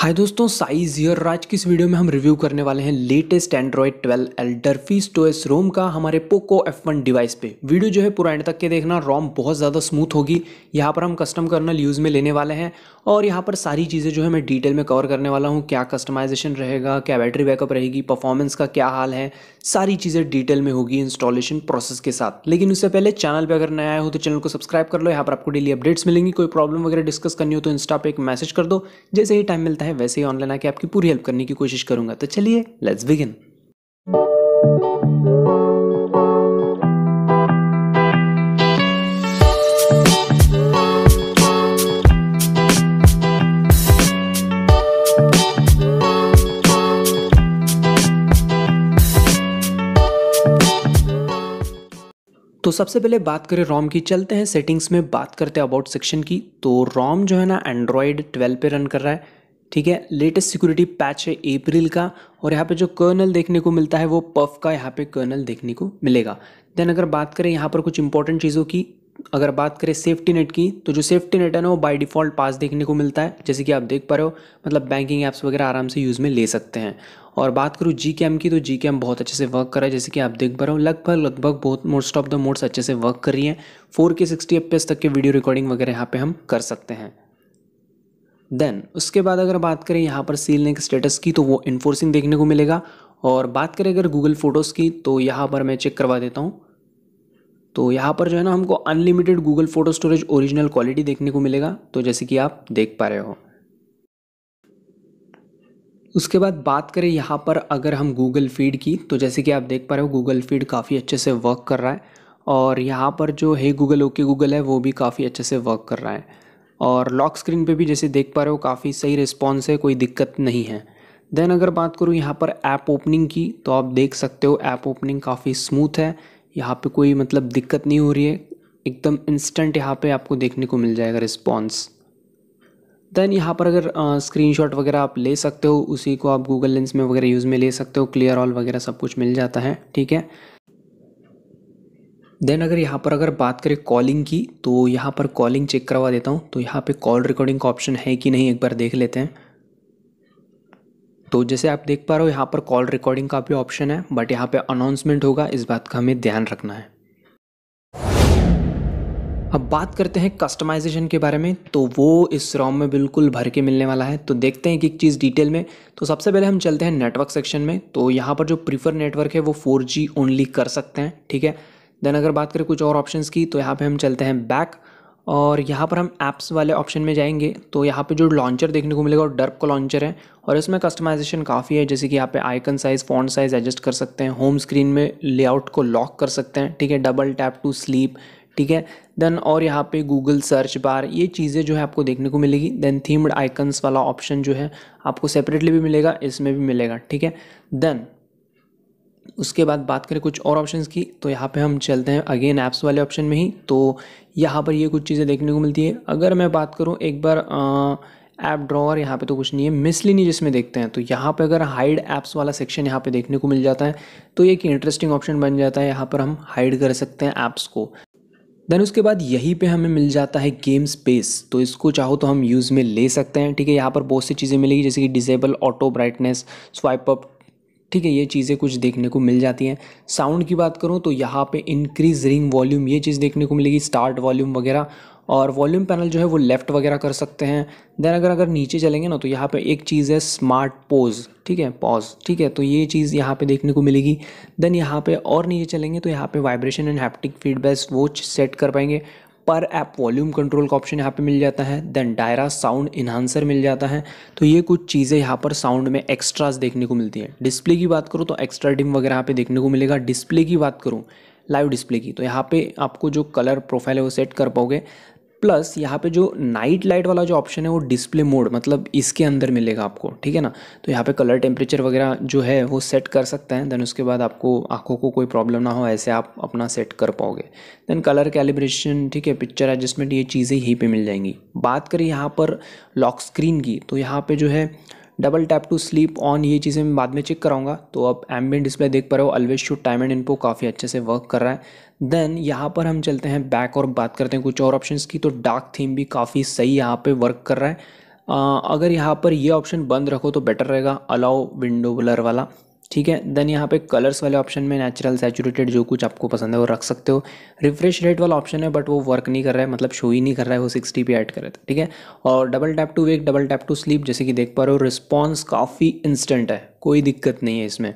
हाय दोस्तों, size year आज की इस वीडियो में हम रिव्यू करने वाले हैं लेटेस्ट एंड्रॉयड 12 एल्डरफी स्टोएस रोम का हमारे पोको F1 डिवाइस पे। वीडियो जो है पूरा एंड तक के देखना रोम बहुत ज़्यादा स्मूथ होगी। यहाँ पर हम कस्टम कर्नल यूज़ में लेने वाले हैं और यहाँ पर सारी चीज़ें जो है मैं डिटेल में कवर करने वाला हूँ। क्या कस्टमाइजेशन रहेगा, क्या बैटरी बैकअप रहेगी परफॉर्मेंस का क्या हाल है, सारी चीज़ें डिटेल में होगी इंस्टॉलेशन प्रोसेस के साथ। लेकिन उससे पहले चैनल पर अगर नया हो तो चैनल को सब्सक्राइब कर लो। यहाँ पर आपको डेली अपडेट्स मिलेंगी। कोई प्रॉब्लम वगैरह डिस्कस करनी हो तो इंस्टा पे एक मैसेज कर दो। जैसे ही टाइम मिलता है वैसे ही ऑनलाइन आके आपकी पूरी हेल्प करने की कोशिश करूँगा। तो चलिए लेट्स बिगिन तो सबसे पहले बात करें रोम की, चलते हैं सेटिंग्स में बात करते हैं अबाउट सेक्शन की। तो रोम जो है ना एंड्रॉयड 12 पे रन कर रहा है। ठीक है? लेटेस्ट सिक्योरिटी पैच है अप्रैल का और यहाँ पे जो कर्नल देखने को मिलता है वो पफ का यहाँ पे कर्नल देखने को मिलेगा। देन अगर बात करें यहाँ पर कुछ इंपॉर्टेंट चीज़ों की, अगर बात करें सेफ्टी नेट की तो जो सेफ्टी नेट है ना वो बाय डिफ़ॉल्ट पास देखने को मिलता है। जैसे कि आप देख पा रहे हो मतलब बैंकिंग ऐप्स वगैरह आराम से यूज़ में ले सकते हैं। और बात करूँ जी कैम की तो जी कैम बहुत अच्छे से वर्क कर रहा है। जैसे कि आप देख पा रहे हो, लगभग लगभग बहुत मोस्ट ऑफ़ द मोड्स अच्छे से वर्क कर रही हैं। फोर के सिक्सटी एफ़ तक के वीडियो रिकॉर्डिंग वगैरह यहाँ पे हम कर सकते हैं। देन उसके बाद अगर बात करें यहाँ पर सील नेक स्टेटस की तो वो इन्फोर्सिंग देखने को मिलेगा। और बात करें अगर गूगल फ़ोटोज़ की तो यहाँ पर मैं चेक करवा देता हूँ। तो यहाँ पर जो है ना, हमको unlimited Google photo storage original quality देखने को मिलेगा तो जैसे कि आप देख पा रहे हो। उसके बाद बात करें यहाँ पर अगर हम गूगल फ़ीड की तो जैसे कि आप देख पा रहे हो गूगल फ़ीड काफ़ी अच्छे से वर्क कर रहा है। और यहाँ पर जो है गूगल ओके गूगल है, वो भी काफ़ी अच्छे से वर्क कर रहा है। और लॉक स्क्रीन पे भी जैसे देख पा रहे हो, काफ़ी सही रिस्पॉन्स है, कोई दिक्कत नहीं है। देन अगर बात करूँ यहाँ पर ऐप ओपनिंग की तो आप देख सकते हो ऐप ओपनिंग काफ़ी स्मूथ है। यहाँ पे कोई मतलब दिक्कत नहीं हो रही है। एकदम इंस्टेंट यहाँ पे आपको देखने को मिल जाएगा रिस्पॉन्स देन यहाँ पर अगर स्क्रीनशॉट वगैरह आप ले सकते हो, उसी को आप गूगल लेंस में वगैरह यूज़ में ले सकते हो क्लियर ऑल वगैरह सब कुछ मिल जाता है, ठीक है? देन अगर यहाँ पर अगर बात करें कॉलिंग की तो यहाँ पर कॉलिंग चेक करवा देता हूँ। तो यहाँ पे कॉल रिकॉर्डिंग का ऑप्शन है कि नहीं, एक बार देख लेते हैं। तो जैसे आप देख पा रहे हो, यहाँ पर कॉल रिकॉर्डिंग का भी ऑप्शन है बट यहाँ पे अनाउंसमेंट होगा, इस बात का हमें ध्यान रखना है। अब बात करते हैं कस्टमाइजेशन के बारे में तो वो इस रॉम में बिल्कुल भर के मिलने वाला है। तो देखते हैं कि एक चीज़ डिटेल में। तो सबसे पहले हम चलते हैं नेटवर्क सेक्शन में। तो यहाँ पर जो प्रीफर नेटवर्क है, वो फोर ओनली कर सकते हैं, ठीक है? देन अगर बात करें कुछ और ऑप्शंस की तो यहाँ पे हम चलते हैं बैक और यहाँ पर हम ऐप्स वाले ऑप्शन में जाएँगे तो यहाँ पे जो लॉन्चर देखने को मिलेगा वो डर्प का लॉन्चर है और इसमें कस्टमाइजेशन काफ़ी है, जैसे कि यहाँ पे icon size font size adjust कर सकते हैं होम स्क्रीन में लेआउट को लॉक कर सकते हैं, ठीक है डबल टैप टू स्लीप ठीक है। देन और यहाँ पे गूगल सर्च बार ये चीज़ें जो है आपको देखने को मिलेगी। देन थीम्ड आइकन्स वाला ऑप्शन जो है, आपको सेपरेटली भी मिलेगा, इसमें भी मिलेगा, ठीक है। देन उसके बाद बात करें कुछ और ऑप्शंस की तो यहाँ पे हम चलते हैं अगेन ऐप्स वाले ऑप्शन में ही। तो यहाँ पर ये कुछ चीज़ें देखने को मिलती है। अगर मैं बात करूँ एक बार ऐप ड्रॉवर यहाँ पे तो कुछ नहीं है मिसलिनी जिसमें देखते हैं। तो यहाँ पे अगर हाइड ऐप्स वाला सेक्शन यहाँ पे देखने को मिल जाता है तो एक इंटरेस्टिंग ऑप्शन बन जाता है। यहाँ पर हम हाइड कर सकते हैं ऐप्स को। देन उसके बाद यहीं पे हमें मिल जाता है गेम स्पेस तो इसको चाहो तो हम यूज़ में ले सकते हैं, ठीक है? यहाँ पर बहुत सी चीज़ें मिलेगी, जैसे कि disable auto brightness swipe up ठीक है, ये चीज़ें कुछ देखने को मिल जाती हैं। साउंड की बात करूँ तो यहाँ पे इंक्रीज रिंग वॉल्यूम ये चीज़ देखने को मिलेगी स्टार्ट वॉल्यूम वगैरह। और वॉल्यूम पैनल जो है वो लेफ़्ट वगैरह कर सकते हैं। देन अगर अगर नीचे चलेंगे ना तो यहाँ पे एक चीज़ है स्मार्ट पोज ठीक है पॉज ठीक है तो ये चीज़ यहाँ पे देखने को मिलेगी। देन यहाँ पे और नीचे चलेंगे तो यहाँ पे वाइब्रेशन एंड हैप्टिक फीडबैक वो सेट कर पाएँगे। पर ऐप वॉल्यूम कंट्रोल का ऑप्शन यहाँ पे मिल जाता है देन डायरा साउंड इन्हांसर मिल जाता है। तो ये कुछ चीज़ें यहाँ पर साउंड में एक्स्ट्राज देखने को मिलती हैं। डिस्प्ले की बात करूँ तो एक्स्ट्रा डिम वगैरह यहाँ पे देखने को मिलेगा। डिस्प्ले की बात करूँ लाइव डिस्प्ले की तो यहाँ पे आपको जो कलर प्रोफ़ाइल है वो सेट कर पाओगे। प्लस यहाँ पे जो नाइट लाइट वाला जो ऑप्शन है वो डिस्प्ले मोड मतलब इसके अंदर मिलेगा आपको, ठीक है ना? तो यहाँ पे कलर टेम्परेचर वगैरह जो है वो सेट कर सकते हैं देन उसके बाद आपको आँखों को कोई प्रॉब्लम ना हो, ऐसे आप अपना सेट कर पाओगे। देन कलर कैलिब्रेशन ठीक है पिक्चर एडजस्टमेंट ये चीज़ें यहीं पर मिल जाएँगी। बात करें यहाँ पर लॉक स्क्रीन की तो यहाँ पर जो है double tap to sleep on ये चीज़ें मैं बाद में चेक कराऊँगा। तो अब एम्बियन डिस्प्ले देख पा रहे हो always shoot time and info काफ़ी अच्छे से वर्क कर रहा है। देन यहाँ पर हम चलते हैं बैक और बात करते हैं कुछ और ऑप्शंस की। तो डार्क थीम भी काफ़ी सही यहाँ पे वर्क कर रहा है। आ, अगर यहाँ पर ये ऑप्शन बंद रखो तो बेटर रहेगा। अलाउ विंडो ब्लर वाला। ठीक है? देन यहाँ पे कलर्स वाले ऑप्शन में नेचुरल सैचुरेटेड जो कुछ आपको पसंद है वो रख सकते हो। रिफ्रेश रेट वाला ऑप्शन है बट वो वर्क नहीं कर रहा है मतलब शो ही नहीं कर रहा है, वो सिक्सटी पे ऐड कर रहा था ठीक है? और double tap to wake double tap to sleep जैसे कि देख पा रहे हो रिस्पॉन्स काफ़ी इंस्टेंट है, कोई दिक्कत नहीं है इसमें।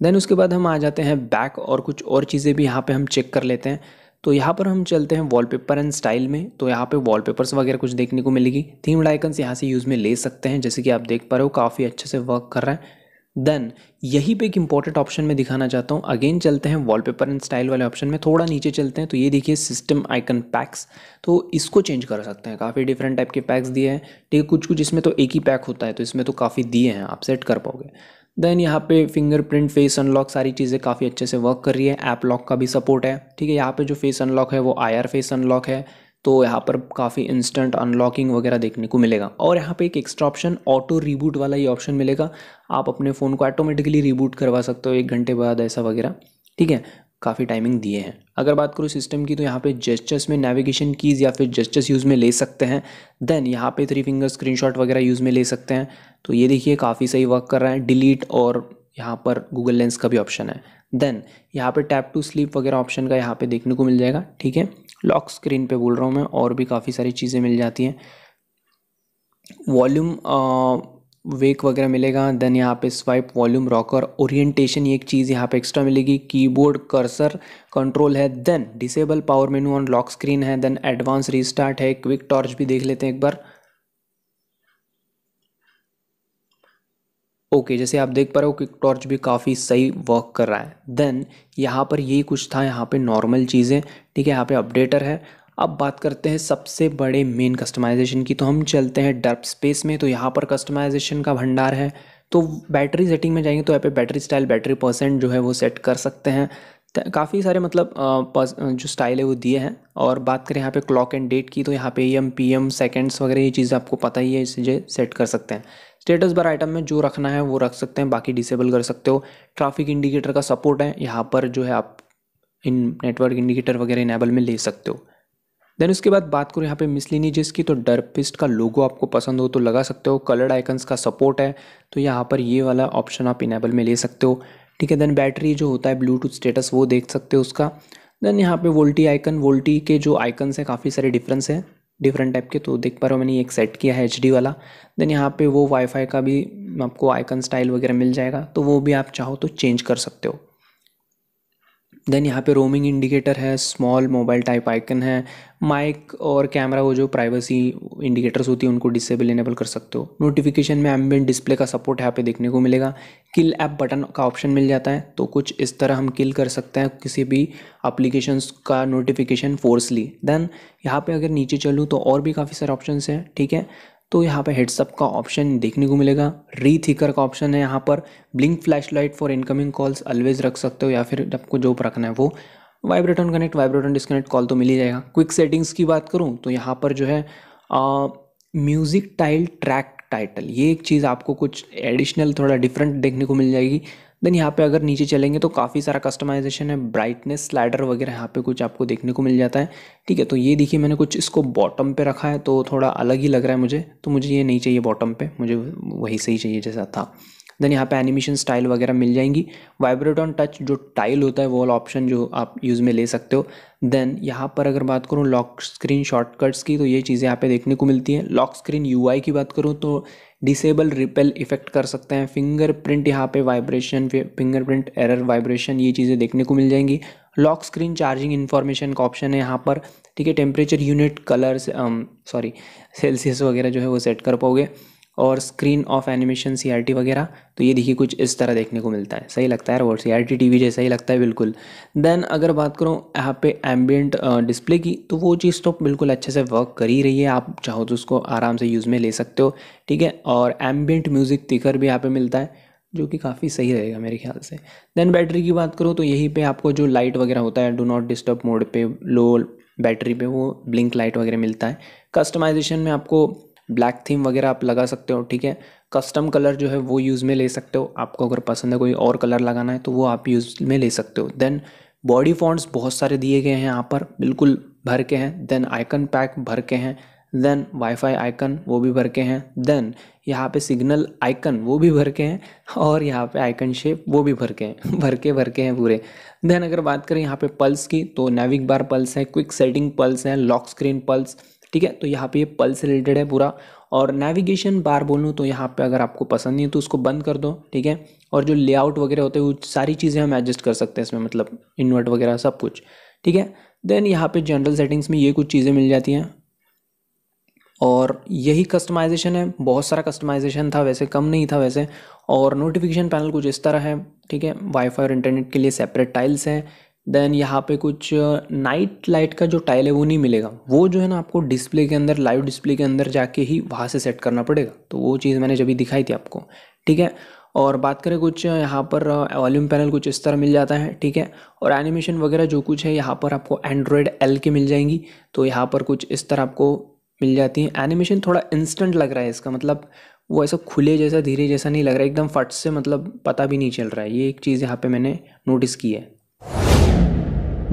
देन उसके बाद हम आ जाते हैं बैक और कुछ और चीज़ें भी यहाँ पर हम चेक कर लेते हैं। तो यहाँ पर हम चलते हैं वॉलपेपर एंड स्टाइल में तो यहाँ पे वॉलपेपर्स वगैरह कुछ देखने को मिलेगी। थीम आइकन्स यहाँ से यूज़ में ले सकते हैं, जैसे कि आप देख पा रहे हो, काफ़ी अच्छे से वर्क कर रहा है। देन यही पे एक इंपॉर्टेंट ऑप्शन में दिखाना चाहता हूँ। अगेन चलते हैं वॉलपेपर एंड स्टाइल वाले ऑप्शन में। थोड़ा नीचे चलते हैं तो ये देखिए सिस्टम आइकन पैक्स तो इसको चेंज कर सकते हैं। काफ़ी डिफरेंट टाइप के पैक्स दिए हैं। ठीक है कुछ कुछ इसमें तो एक ही पैक होता है तो इसमें तो काफ़ी दिए हैं। आप सेट कर पाओगे। देन यहाँ पे फिंगरप्रिंट फेस अनलॉक सारी चीज़ें काफ़ी अच्छे से वर्क कर रही है। ऐप लॉक का भी सपोर्ट है। ठीक है, यहाँ पे जो फेस अनलॉक है वो आईआर फेस अनलॉक है। तो यहाँ पर काफ़ी इंस्टेंट अनलॉकिंग वगैरह देखने को मिलेगा। और यहाँ पे एक एक्स्ट्रा ऑप्शन ऑटो रीबूट वाला ये ऑप्शन मिलेगा। आप अपने फ़ोन को ऑटोमेटिकली रीबूट करवा सकते हो एक घंटे बाद ऐसा वगैरह। ठीक है? काफ़ी टाइमिंग दिए हैं। अगर बात करूँ सिस्टम की तो यहाँ पे जेस्टर्स में नेविगेशन कीज़ या फिर जेस्टर्स यूज़ में ले सकते हैं। देन यहाँ पे थ्री फिंगर स्क्रीनशॉट वगैरह यूज़ में ले सकते हैं। तो ये देखिए काफ़ी सही वर्क कर रहा है। डिलीट और यहाँ पर गूगल लेंस का भी ऑप्शन है। देन यहाँ पे टैप टू स्लीप वगैरह ऑप्शन का यहाँ पे देखने को मिल जाएगा, ठीक है? लॉक स्क्रीन पे बोल रहा हूँ मैं, और भी काफ़ी सारी चीज़ें मिल जाती हैं। वॉल्यूम वेक वगैरह मिलेगा देन यहाँ पे स्वाइप वॉल्यूम रॉकर ओरिएंटेशन ये एक चीज़ यहाँ पे एक्स्ट्रा मिलेगी। कीबोर्ड कर्सर कंट्रोल है then disable power menu on lock screen है देन एडवांस रीस्टार्ट है क्विक टॉर्च भी देख लेते हैं एक बार। ओके जैसे आप देख पा रहे हो कि टॉर्च भी काफ़ी सही वर्क कर रहा है। देन यहाँ पर यही कुछ था, यहाँ पे नॉर्मल चीज़ें, ठीक है, यहाँ पे अपडेटर है। अब बात करते हैं सबसे बड़े मेन कस्टमाइजेशन की। तो हम चलते हैं डर्प स्पेस में तो यहाँ पर कस्टमाइजेशन का भंडार है। तो बैटरी सेटिंग में जाएँगे तो यहाँ पे बैटरी स्टाइल बैटरी परसेंट जो है वो सेट कर सकते हैं। काफ़ी सारे मतलब जो स्टाइल है वो दिए हैं। और बात करें यहाँ पे क्लॉक एंड डेट की तो यहाँ पे एम पी एम सेकेंड्स वगैरह ये चीज़ आपको पता ही है, इसे सेट कर सकते हैं। स्टेटस बार आइटम में जो रखना है वो रख सकते हैं, बाकी डिसेबल कर सकते हो। ट्रैफ़िक इंडिकेटर का सपोर्ट है, यहाँ पर जो है आप इन नेटवर्क इंडिकेटर वगैरह इनेबल में ले सकते हो। देन उसके बाद बात करूँ यहाँ पे मिसलिनीजेस की तो डरपिस्ट का लोगो आपको पसंद हो तो लगा सकते हो। कलर्ड आइकन्स का सपोर्ट है तो यहाँ पर ये वाला ऑप्शन आप इनेबल में ले सकते हो। ठीक है देन बैटरी जो होता है ब्लूटूथ स्टेटस वो देख सकते हो उसका। देन यहाँ पे वोल्टी आइकन वोल्टी के जो आइकन्स हैं, काफ़ी सारे डिफरेंस हैं। डिफरेंट टाइप के तो देख पा रहे हो मैंने एक सेट किया है एच वाला। देन यहाँ पे वो वाईफाई का भी आपको आइकन स्टाइल वगैरह मिल जाएगा तो वो भी आप चाहो तो चेंज कर सकते हो। देन यहाँ पे रोमिंग इंडिकेटर है स्मॉल मोबाइल टाइप आइकन है माइक और कैमरा वो जो प्राइवेसी इंडिकेटर्स होती है, उनको डिसेबल इनेबल कर सकते हो। नोटिफिकेशन में एम्बियंट डिस्प्ले का सपोर्ट यहाँ पे देखने को मिलेगा। किल ऐप बटन का ऑप्शन मिल जाता है तो कुछ इस तरह हम किल कर सकते हैं किसी भी अप्लीकेशन का नोटिफिकेशन फोर्सली देन यहाँ पे अगर नीचे चलूँ तो और भी काफ़ी सारे ऑप्शन हैं, ठीक है? तो यहाँ पे हेडसअप का ऑप्शन देखने को मिलेगा। री थिकर का ऑप्शन है यहाँ पर। Blink flash light for incoming calls always रख सकते हो या फिर आपको जो रखना है वो। Vibrate on connect vibrate on disconnect call तो मिल ही जाएगा। क्विक सेटिंग्स की बात करूँ तो यहाँ पर जो है म्यूज़िक टाइल ट्रैक टाइटल ये एक चीज़ आपको कुछ एडिशनल थोड़ा डिफरेंट देखने को मिल जाएगी। देन यहाँ पे अगर नीचे चलेंगे तो काफ़ी सारा कस्टमाइजेशन है ब्राइटनेस स्लाइडर वगैरह यहाँ पे कुछ आपको देखने को मिल जाता है। ठीक है तो ये देखिए मैंने कुछ इसको बॉटम पे रखा है तो थोड़ा अलग ही लग रहा है मुझे तो मुझे ये नहीं चाहिए बॉटम पे, मुझे वही सही चाहिए जैसा था। देन यहाँ पे एनिमेशन स्टाइल वगैरह मिल जाएँगी। वाइब्रेट ऑन टच जो टाइल होता है, वो वाला ऑप्शन जो आप यूज़ में ले सकते हो। देन यहाँ पर अगर बात करूँ लॉक स्क्रीन शॉर्टकट्स की तो ये चीज़ें यहाँ पे देखने को मिलती हैं। लॉक स्क्रीन यूआई की बात करूँ तो डिसेबल रिपेल इफ़ेक्ट कर सकते हैं। फिंगरप्रिंट यहाँ पे वाइब्रेशन फिंगरप्रिंट एरर वाइब्रेशन ये चीज़ें देखने को मिल जाएँगी। लॉक स्क्रीन चार्जिंग इन्फॉर्मेशन का ऑप्शन है यहाँ पर। ठीक है temperature unit colour sorry Celsius वगैरह जो है वो सेट कर पाओगे। और स्क्रीन ऑफ़ एनिमेशन सीआरटी वगैरह तो ये देखिए कुछ इस तरह देखने को मिलता है। सही लगता है और सी आर टी जैसा ही लगता है बिल्कुल। देन अगर बात करूँ यहाँ पे एम्बियंट डिस्प्ले की तो वो चीज़ तो बिल्कुल अच्छे से वर्क कर ही रही है। आप चाहो तो उसको आराम से यूज़ में ले सकते हो, ठीक है? और एम्बियंट म्यूज़िक तिकर भी यहाँ पर मिलता है, जो कि काफ़ी सही रहेगा मेरे ख्याल से। देन बैटरी की बात करूँ तो यहीं पे आपको जो लाइट वगैरह होता है डो नॉट डिस्टर्ब मोड पे लो बैटरी पे वो ब्लिंक लाइट वगैरह मिलता है। कस्टमाइजेशन में आपको ब्लैक थीम वगैरह आप लगा सकते हो, ठीक है? कस्टम कलर जो है वो यूज़ में ले सकते हो। आपको अगर पसंद है कोई और कलर लगाना है तो वो आप यूज़ में ले सकते हो। देन बॉडी फॉन्ट्स बहुत सारे दिए गए हैं यहाँ पर, बिल्कुल भर के हैं। देन आइकन पैक भर के हैं। देन वाईफाई आइकन वो भी भर के हैं। देन यहाँ पे सिग्नल आइकन वो भी भर के हैं और यहाँ पे आइकन शेप वो भी भर के हैं। भर के भर के हैं पूरे। देन अगर बात करें यहाँ पे पल्स की तो नेविक बार पल्स है क्विक सेटिंग पल्स है लॉक स्क्रीन पल्स ठीक है? तो यहाँ पे ये पल्स रिलेटेड है पूरा। और नेविगेशन बार बोलूँ तो यहाँ पे अगर आपको पसंद नहीं है तो उसको बंद कर दो, ठीक है? और जो लेआउट वगैरह होते हैं, वो सारी चीज़ें हम एडजस्ट कर सकते हैं इसमें मतलब इन्वर्ट वगैरह सब कुछ, ठीक है? देन यहाँ पे जनरल सेटिंग्स में ये कुछ चीज़ें मिल जाती हैं। और यही कस्टमाइजेशन है। बहुत सारा कस्टमाइजेशन था, वैसे कम नहीं था वैसे। और नोटिफिकेशन पैनल कुछ इस तरह है, ठीक है? वाईफाई और इंटरनेट के लिए सेपरेट टाइल्स हैं। देन यहाँ पे कुछ नाइट लाइट का जो टाइल है वो नहीं मिलेगा। वो जो है ना आपको डिस्प्ले के अंदर लाइव डिस्प्ले के अंदर जाके ही वहाँ से सेट करना पड़ेगा। तो वो चीज़ मैंने जब दिखाई थी आपको, ठीक है? और बात करें कुछ यहाँ पर वॉल्यूम पैनल कुछ इस तरह मिल जाता है, ठीक है? और एनिमेशन वगैरह जो कुछ है, यहाँ पर आपको एंड्रॉयड एल के मिल जाएँगी। तो यहाँ पर कुछ इस तरह आपको मिल जाती हैं। एनिमेशन थोड़ा इंस्टेंट लग रहा है इसका मतलब वो ऐसा खुले जैसा, धीरे जैसा नहीं लग रहा है। एकदम फट से मतलब पता भी नहीं चल रहा है। ये एक चीज़ यहाँ पे मैंने नोटिस की है।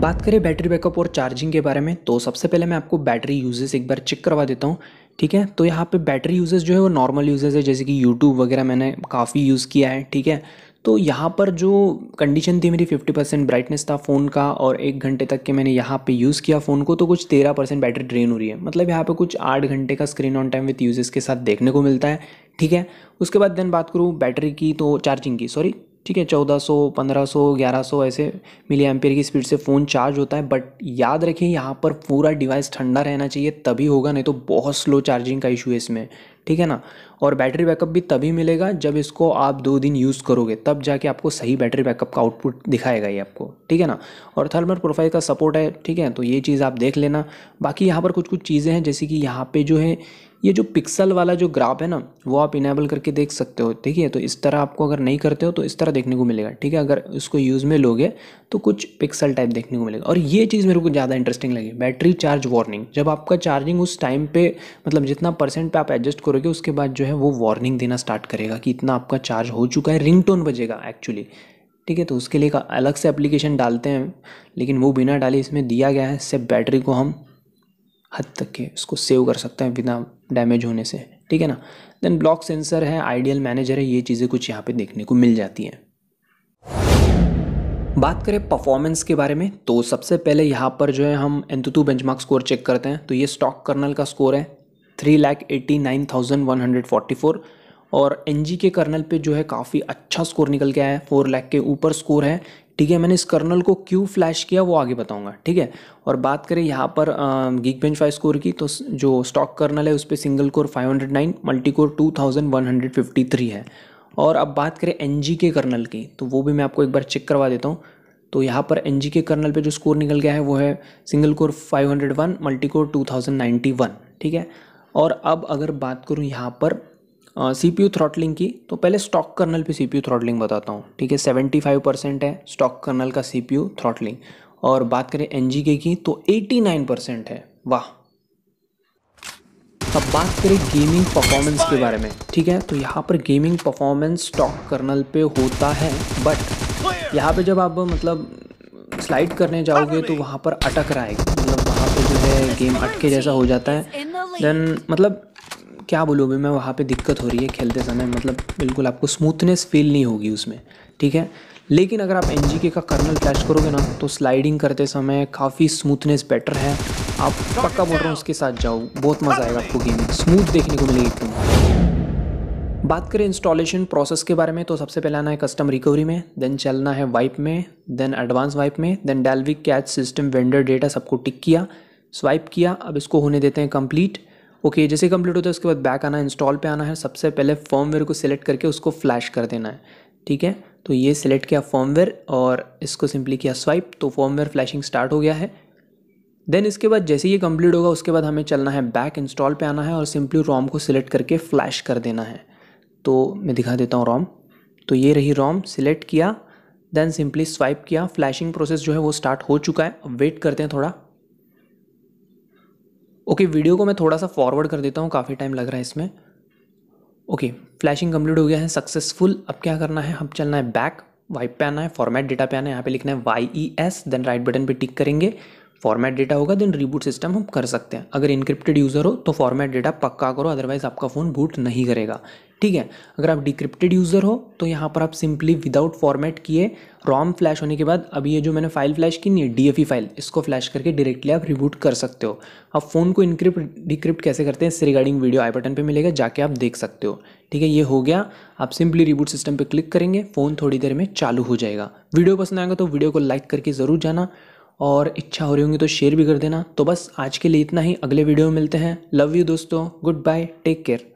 बात करें बैटरी बैकअप और चार्जिंग के बारे में तो सबसे पहले मैं आपको बैटरी यूजेस एक बार चेक करवा देता हूँ, ठीक है? तो यहाँ पे बैटरी यूजेस जो है वो नॉर्मल यूजेस है, जैसे कि यूट्यूब वगैरह मैंने काफ़ी यूज़ किया है, ठीक है? तो यहाँ पर जो कंडीशन थी मेरी फिफ्टी परसेंट ब्राइटनेस था फ़ोन का और एक घंटे तक के मैंने यहाँ पे यूज़ किया फ़ोन को तो कुछ तेरह परसेंट बैटरी ड्रेन हो रही है। मतलब यहाँ पे कुछ आठ घंटे का screen on time with usages के साथ देखने को मिलता है, ठीक है? उसके बाद देन बात करूँ बैटरी की तो चार्जिंग की सॉरी ठीक है, चौदह सौ, पंद्रह सौ, ग्यारह सौ ऐसे मिली एम्पेयर की स्पीड से फ़ोन चार्ज होता है बट याद रखिए यहाँ पर पूरा डिवाइस ठंडा रहना चाहिए, तभी होगा, नहीं तो बहुत स्लो चार्जिंग का इशू है इसमें, ठीक है ना? और बैटरी बैकअप भी तभी मिलेगा जब इसको आप दो दिन यूज़ करोगे, तब जाके आपको सही बैटरी बैकअप का आउटपुट दिखाएगा ये आपको, ठीक है ना? और थर्मल प्रोफ़ाइल का सपोर्ट है, ठीक है तो ये चीज़ आप देख लेना। बाकी यहाँ पर कुछ कुछ चीज़ें हैं, जैसे कि यहाँ पे जो है ये जो पिक्सल वाला जो ग्राफ है ना, वो आप इनेबल करके देख सकते हो, ठीक है? तो इस तरह आपको अगर नहीं करते हो तो इस तरह देखने को मिलेगा, ठीक है? अगर इसको यूज़ में लोगे तो कुछ पिक्सल टाइप देखने को मिलेगा। और ये चीज़ मेरे को ज़्यादा इंटरेस्टिंग लगी बैटरी चार्ज वार्निंग जब आपका चार्जिंग उस टाइम पर मतलब जितना परसेंट पर आप एडजस्ट करोगे, उसके बाद जो है वो वार्निंग देना स्टार्ट करेगा कि इतना आपका चार्ज हो चुका है रिंग बजेगा एक्चुअली ठीक है? तो उसके लिए अलग से एप्लीकेशन डालते हैं, लेकिन वो बिना डाले इसमें दिया गया है, सिर्फ़ बैटरी को हम हद तक के इसको सेव कर सकते हैं बिना डैमेज होने से, ठीक है ना? देन ब्लॉक सेंसर है आइडियल मैनेजर है, ये चीज़ें कुछ यहाँ पे देखने को मिल जाती हैं। बात करें परफॉर्मेंस के बारे में तो सबसे पहले यहाँ पर जो है हम एंतुतु बेंचमार्क स्कोर चेक करते हैं। तो ये स्टॉक कर्नल का स्कोर है three lakh eighty nine thousand one hundred forty four और एनजी के कर्नल पे जो है काफ़ी अच्छा स्कोर निकल आया है फोर लैख के ऊपर स्कोर है। ठीक है, मैंने इस कर्नल को क्यों फ्लैश किया वो आगे बताऊँगा, ठीक है? और बात करें यहाँ पर गिग बेंच फाइव स्कोर की तो जो स्टॉक कर्नल है उस पर सिंगल कोर 509 मल्टी कोर 2153 है। और अब बात करें एनजी के कर्नल की तो वो भी मैं आपको एक बार चेक करवा देता हूँ। तो यहाँ पर एनजी के कर्नल पे जो स्कोर निकल गया है वो है सिंगल कोर 501 मल्टी कोर 2091 ठीक है? और अब अगर बात करूँ यहाँ पर सी पी यू थ्रॉटलिंग की। तो पहले स्टॉक कर्नल पे सी पी यू थ्रॉटलिंग बताता हूँ। ठीक है सेवेंटी फाइव परसेंट है स्टॉक कर्नल का सी पी यू थ्रॉटलिंग और बात करें एन जी के की तो एटी नाइन परसेंट है। वाह। अब बात करें गेमिंग परफॉर्मेंस के बारे में। ठीक है तो यहाँ पर गेमिंग परफॉर्मेंस स्टॉक कर्नल पे होता है बट यहाँ पे जब आप मतलब स्लाइड करने जाओगे तो वहाँ पर अटक रहा है। मतलब वहाँ पे जो है गेम अटके जैसा हो जाता है। देन मतलब क्या बोलोगे मैं वहाँ पे दिक्कत हो रही है खेलते समय मतलब बिल्कुल आपको स्मूथनेस फील नहीं होगी उसमें, ठीक है? लेकिन अगर आप एन का कर्नल फ्लैश करोगे ना तो स्लाइडिंग करते समय काफ़ी स्मूथनेस बेटर है। आप पक्का बोल रहे हूँ, उसके साथ जाओ, बहुत मज़ा आएगा आपको गेमिंग स्मूथ देखने को मिलेगी एकदम। बात करें इंस्टॉलेशन प्रोसेस के बारे में तो सबसे पहले आना है कस्टम रिकवरी में देन चलना है वाइप में देन एडवांस वाइप में then Dalvik cache system vendor data सबको टिक किया स्वाइप किया, अब इसको होने देते हैं कंप्लीट ओके जैसे कंप्लीट होता है, उसके बाद बैक आना है इंस्टॉल पे आना है। सबसे पहले फॉर्मवेयर को सिलेक्ट करके उसको फ्लैश कर देना है। ठीक है? तो ये सिलेक्ट किया फॉर्मवेयर और इसको सिंपली किया स्वाइप तो फॉर्मवेयर फ्लैशिंग स्टार्ट हो गया है। देन इसके बाद जैसे ये कंप्लीट होगा, उसके बाद हमें चलना है बैक इंस्टॉल पे आना है और सिंपली रोम को सिलेक्ट करके फ्लैश कर देना है। तो मैं दिखा देता हूँ रोम तो ये रही रोम सिलेक्ट किया देन सिंपली स्वाइप किया। फ्लैशिंग प्रोसेस जो है वो स्टार्ट हो चुका है। अब वेट करते हैं थोड़ा। ओके वीडियो को मैं थोड़ा सा फॉरवर्ड कर देता हूँ, काफ़ी टाइम लग रहा है इसमें। ओके फ्लैशिंग कंप्लीट हो गया है सक्सेसफुल अब क्या करना है? हम चलना है बैक वाइप पे आना है फॉर्मेट डेटा पे आना है, यहाँ पे लिखना है Y E S then right button पे टिक करेंगे। फॉर्मेट डेटा होगा देन रिबूट सिस्टम हम कर सकते हैं। अगर इनक्रिप्टेड यूज़र हो तो फॉर्मेट डेटा पक्का करो अदरवाइज़ आपका फ़ोन बूट नहीं करेगा। ठीक है? अगर आप डिक्रिप्टेड यूज़र हो तो यहाँ पर आप सिंपली विदाउट फॉर्मेट किए रॉम फ्लैश होने के बाद अभी ये जो मैंने फ़ाइल फ्लैश की नहीं है डीएफई फ़ाइल इसको फ्लैश करके डायरेक्टली आप रिबूट कर सकते हो। अब फ़ोन को इनक्रिप्ट डिक्रिप्ट कैसे करते हैं, इससे रिगार्डिंग वीडियो आई बटन पर मिलेगा, जाके आप देख सकते हो। ठीक है, ये हो गया। आप सिंपली रिबूट सिस्टम पर क्लिक करेंगे फ़ोन थोड़ी देर में चालू हो जाएगा। वीडियो पसंद आएगा तो वीडियो को लाइक करके ज़रूर जाना और इच्छा हो रही होंगी तो शेयर भी कर देना। तो बस आज के लिए इतना ही, अगले वीडियो में मिलते हैं। लव यू दोस्तों गुड बाय टेक केयर